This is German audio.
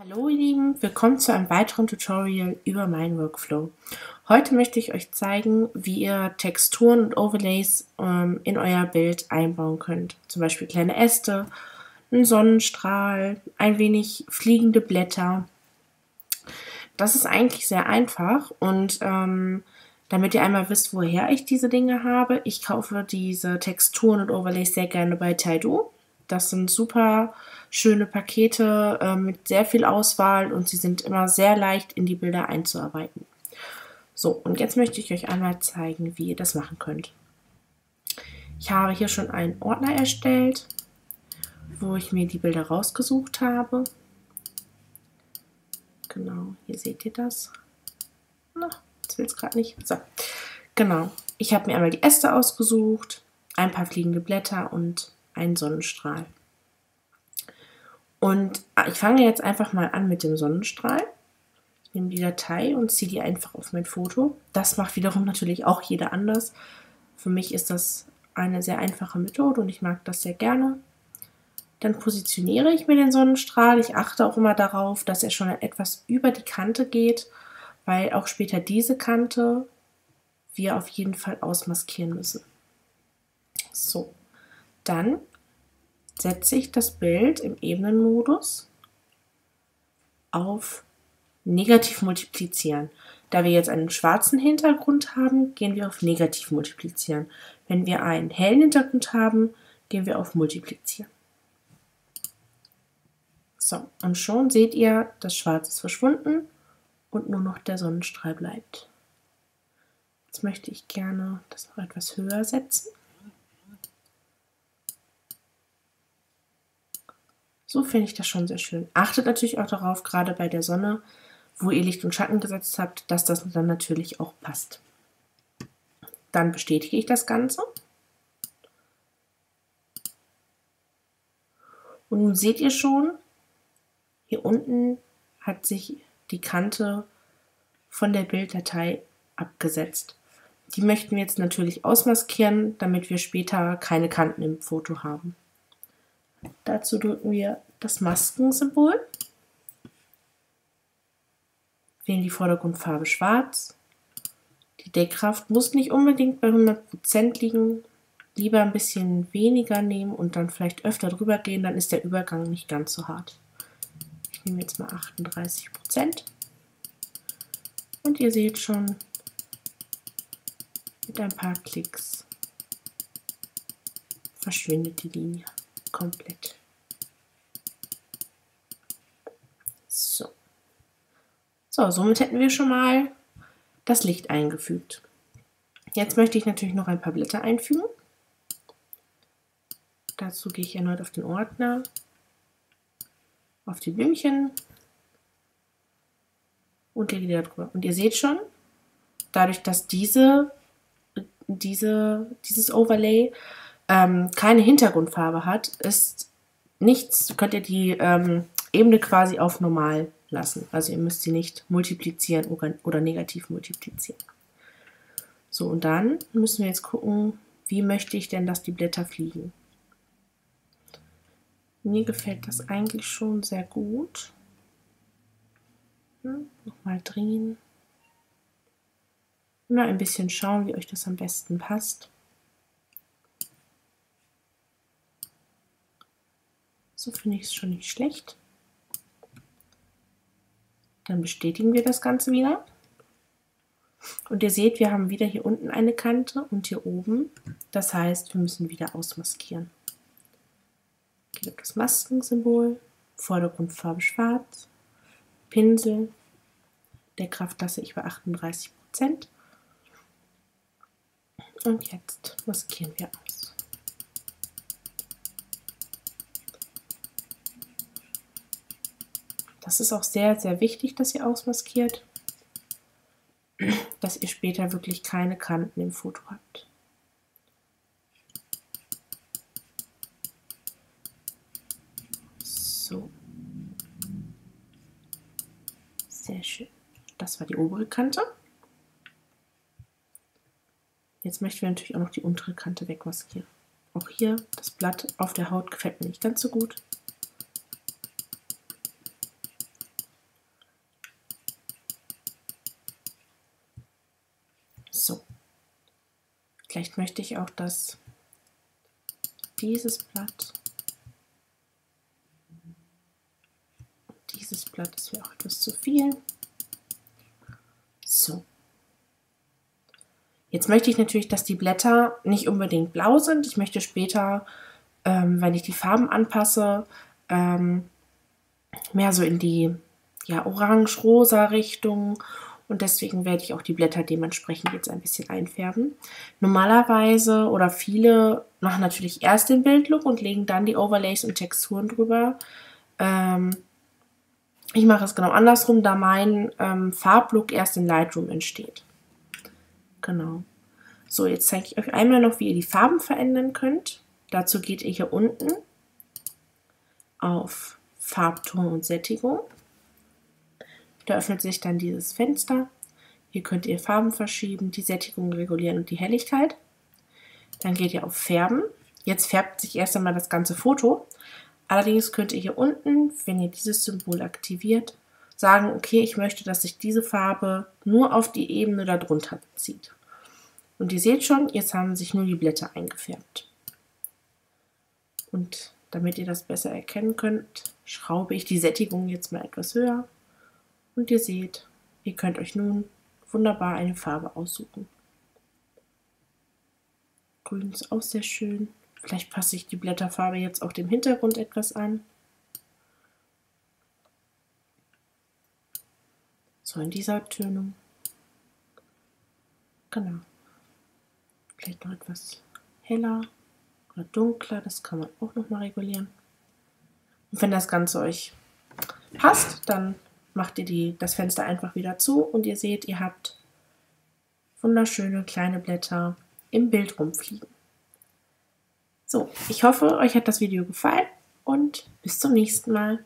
Hallo ihr Lieben, willkommen zu einem weiteren Tutorial über meinen Workflow. Heute möchte ich euch zeigen, wie ihr Texturen und Overlays ähm, in euer Bild einbauen könnt. Zum Beispiel kleine Äste, einen Sonnenstrahl, ein wenig fliegende Blätter. Das ist eigentlich sehr einfach und ähm, damit ihr einmal wisst, woher ich diese Dinge habe, ich kaufe diese Texturen und Overlays sehr gerne bei Taidu. Das sind super schöne Pakete äh, mit sehr viel Auswahl und sie sind immer sehr leicht in die Bilder einzuarbeiten. So, und jetzt möchte ich euch einmal zeigen, wie ihr das machen könnt. Ich habe hier schon einen Ordner erstellt, wo ich mir die Bilder rausgesucht habe. Genau, hier seht ihr das. Na, jetzt will es gerade nicht. So, genau. Ich habe mir einmal die Äste ausgesucht, ein paar fliegende Blätter und einen Sonnenstrahl. Und ah, ich fange jetzt einfach mal an mit dem Sonnenstrahl. Ich nehme die Datei und ziehe die einfach auf mein Foto. Das macht wiederum natürlich auch jeder anders. Für mich ist das eine sehr einfache Methode und ich mag das sehr gerne. Dann positioniere ich mir den Sonnenstrahl. Ich achte auch immer darauf, dass er schon etwas über die Kante geht, weil auch später diese Kante wir auf jeden Fall ausmaskieren müssen. So, dann setze ich das Bild im Ebenenmodus auf negativ multiplizieren. Da wir jetzt einen schwarzen Hintergrund haben, gehen wir auf negativ multiplizieren. Wenn wir einen hellen Hintergrund haben, gehen wir auf multiplizieren. So, und schon seht ihr, das Schwarz ist verschwunden und nur noch der Sonnenstrahl bleibt. Jetzt möchte ich gerne das noch etwas höher setzen. So finde ich das schon sehr schön. Achtet natürlich auch darauf, gerade bei der Sonne, wo ihr Licht und Schatten gesetzt habt, dass das dann natürlich auch passt. Dann bestätige ich das Ganze. Und nun seht ihr schon, hier unten hat sich die Kante von der Bilddatei abgesetzt. Die möchten wir jetzt natürlich ausmaskieren, damit wir später keine Kanten im Foto haben. Dazu drücken wir das Maskensymbol, wählen die Vordergrundfarbe schwarz. Die Deckkraft muss nicht unbedingt bei 100% liegen, lieber ein bisschen weniger nehmen und dann vielleicht öfter drüber gehen, dann ist der Übergang nicht ganz so hart. Ich nehme jetzt mal 38% und ihr seht schon, mit ein paar Klicks verschwindet die Linie komplett. So. So, somit hätten wir schon mal das Licht eingefügt. Jetzt möchte ich natürlich noch ein paar Blätter einfügen. Dazu gehe ich erneut auf den Ordner, auf die Blümchen und gehe wieder drüber. Und ihr seht schon, dadurch, dass diese, diese, dieses Overlay ähm, keine Hintergrundfarbe hat, ist nichts, könnt ihr die ähm, Ebene quasi auf normal lassen. Also ihr müsst sie nicht multiplizieren oder, oder negativ multiplizieren. So, und dann müssen wir jetzt gucken, wie möchte ich denn, dass die Blätter fliegen. Mir gefällt das eigentlich schon sehr gut. Hm, Nochmal drehen. Immer ein bisschen schauen, wie euch das am besten passt. So finde ich es schon nicht schlecht. Dann bestätigen wir das Ganze wieder. Und ihr seht, wir haben wieder hier unten eine Kante und hier oben. Das heißt, wir müssen wieder ausmaskieren. Geht auf das Maskensymbol, Vordergrundfarbe schwarz, Pinsel, der Kraft lasse ich bei 38%. Und jetzt maskieren wir aus. Das ist auch sehr, sehr wichtig, dass ihr ausmaskiert, dass ihr später wirklich keine Kanten im Foto habt. So. Sehr schön. Das war die obere Kante. Jetzt möchten wir natürlich auch noch die untere Kante wegmaskieren. Auch hier, das Blatt auf der Haut gefällt mir nicht ganz so gut. Vielleicht möchte ich auch, dass dieses Blatt dieses Blatt ist mir auch etwas zu viel. So. Jetzt möchte ich natürlich, dass die Blätter nicht unbedingt blau sind. Ich möchte später, ähm, wenn ich die Farben anpasse, ähm, mehr so in die ja, orange-rosa Richtung. Und deswegen werde ich auch die Blätter dementsprechend jetzt ein bisschen einfärben. Normalerweise oder viele machen natürlich erst den Bildlook und legen dann die Overlays und Texturen drüber. Ähm, ich mache es genau andersrum, da mein ähm, Farblook erst in Lightroom entsteht. Genau. So, jetzt zeige ich euch einmal noch, wie ihr die Farben verändern könnt. Dazu geht ihr hier unten auf Farbton und Sättigung. Da öffnet sich dann dieses Fenster. Hier könnt ihr Farben verschieben, die Sättigung regulieren und die Helligkeit. Dann geht ihr auf Färben. Jetzt färbt sich erst einmal das ganze Foto. Allerdings könnt ihr hier unten, wenn ihr dieses Symbol aktiviert, sagen, okay, ich möchte, dass sich diese Farbe nur auf die Ebene darunter bezieht. Und ihr seht schon, jetzt haben sich nur die Blätter eingefärbt. Und damit ihr das besser erkennen könnt, schraube ich die Sättigung jetzt mal etwas höher. Und ihr seht, ihr könnt euch nun wunderbar eine Farbe aussuchen. Grün ist auch sehr schön. Vielleicht passe ich die Blätterfarbe jetzt auch dem Hintergrund etwas an. So in dieser Tönung. Genau. Vielleicht noch etwas heller oder dunkler, das kann man auch noch mal regulieren. Und wenn das Ganze euch passt, dann macht ihr die, das Fenster einfach wieder zu und ihr seht, ihr habt wunderschöne kleine Blätter im Bild rumfliegen. So, ich hoffe, euch hat das Video gefallen und bis zum nächsten Mal.